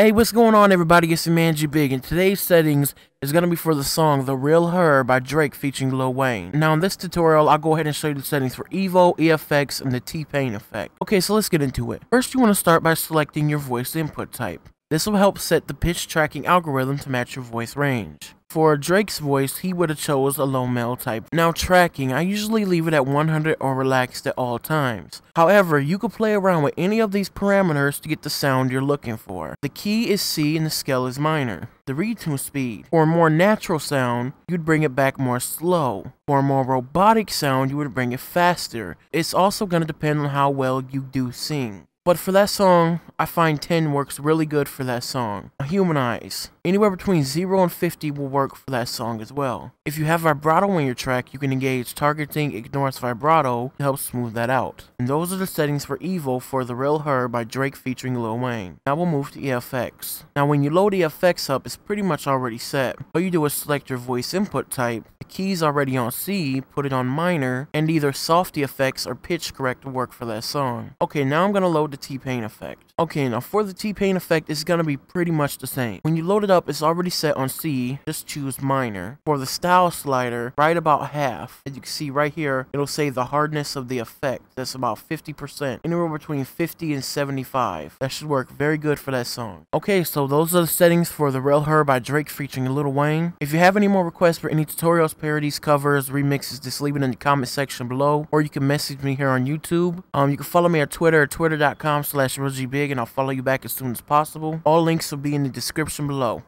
Hey, what's going on everybody? It's your man Big and today's settings is going to be for the song The Real Her by Drake featuring Lil Wayne. Now in this tutorial, I'll go ahead and show you the settings for Evo, EFX, and the T-Pain effect. Okay, so let's get into it. First, you want to start by selecting your voice input type. This will help set the pitch tracking algorithm to match your voice range. For Drake's voice, he would have chose a low male type. Now tracking, I usually leave it at 100 or relaxed at all times. However, you could play around with any of these parameters to get the sound you're looking for. The key is C and the scale is minor. The retune speed. For a more natural sound, you'd bring it back more slow. For a more robotic sound, you would bring it faster. It's also going to depend on how well you do sing. But for that song, I find 10 works really good for that song. Humanize. Anywhere between 0 and 50 will work for that song as well. If you have vibrato in your track, you can engage targeting ignores vibrato to help smooth that out. And those are the settings for Evo for The Real Her by Drake featuring Lil Wayne. Now we'll move to EFX. Now when you load EFX up, it's pretty much already set. All you do is select your voice input type, the key's already on C, put it on minor, and either soft EFX or pitch correct work for that song. Okay, now I'm gonna load the T-Pain effect. Okay, now for the T-Pain effect, it's gonna be pretty much the same. When you load it up, it's already set on C, just choose minor. For the style slider, right about half. As you can see right here, it'll say the hardness of the effect. That's about 50%, anywhere between 50 and 75. That should work very good for that song. Okay, so those are the settings for The Real Her by Drake featuring Lil Wayne. If you have any more requests for any tutorials, parodies, covers, remixes, just leave it in the comment section below, or you can message me here on YouTube. Um, you can follow me on Twitter twitter.com com slash and I'll follow you back as soon as possible. All links will be in the description below.